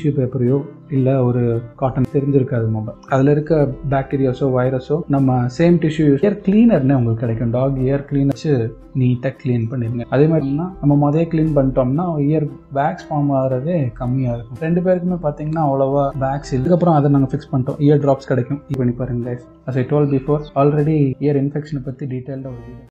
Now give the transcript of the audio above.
Tissue பேப்பரையோ இல்லை ஒரு cotton தெரிஞ்சிருக்காது மொபைல் அதில் இருக்க பாக்டீரியாஸோ வைரஸோ நம்ம சேம் டிஷ்யூ ஏர் கிளீனர்னே உங்களுக்கு கிடைக்கும். டாக் இயர் கிளீனர் வச்சு நீட்டாக க்ளீன் பண்ணிடுங்க. அதே மாதிரினா நம்ம மொதலே க்ளீன் பண்ணிட்டோம்னா இயர் பேக்ஸ் ஃபார்ம் ஆகிறதே கம்மியாக இருக்கும். ரெண்டு பேருக்குமே பார்த்தீங்கன்னா அவ்வளோவா பேக்ஸ் இதுக்கப்புறம் அதை நாங்கள் ஃபிக்ஸ் பண்ணிட்டோம். இயர் ட்ராப்ஸ் கிடைக்கும். இது பண்ணி பாருங்க guys as I told before already ear இன்ஃபெக்ஷனை பற்றி டீட்டெயில்டாக ஒரு